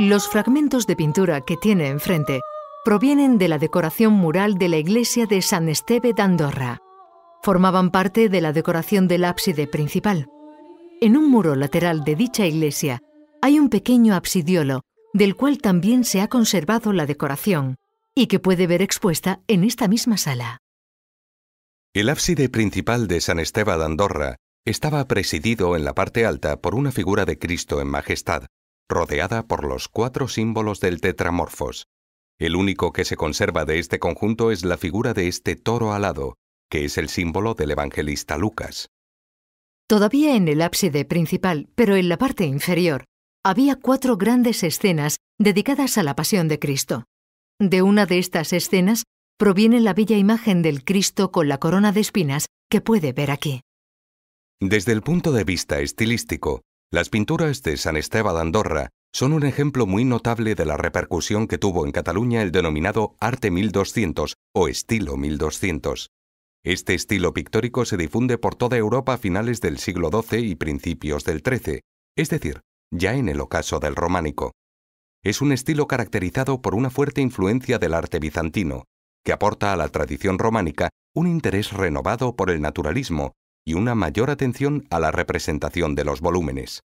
Los fragmentos de pintura que tiene enfrente provienen de la decoración mural de la iglesia de San Esteve d'Andorra. Formaban parte de la decoración del ábside principal. En un muro lateral de dicha iglesia hay un pequeño absidiolo, del cual también se ha conservado la decoración y que puede ver expuesta en esta misma sala. El ábside principal de San Esteve d'Andorra estaba presidido en la parte alta por una figura de Cristo en majestad, rodeada por los cuatro símbolos del tetramorfos. El único que se conserva de este conjunto es la figura de este toro alado, que es el símbolo del evangelista Lucas. Todavía en el ábside principal, pero en la parte inferior, había cuatro grandes escenas dedicadas a la pasión de Cristo. De una de estas escenas proviene la bella imagen del Cristo con la corona de espinas que puede ver aquí. Desde el punto de vista estilístico, las pinturas de San Esteban de Andorra son un ejemplo muy notable de la repercusión que tuvo en Cataluña el denominado arte 1200 o estilo 1200. Este estilo pictórico se difunde por toda Europa a finales del siglo XII y principios del XIII, es decir, ya en el ocaso del románico. Es un estilo caracterizado por una fuerte influencia del arte bizantino, que aporta a la tradición románica un interés renovado por el naturalismo y una mayor atención a la representación de los volúmenes.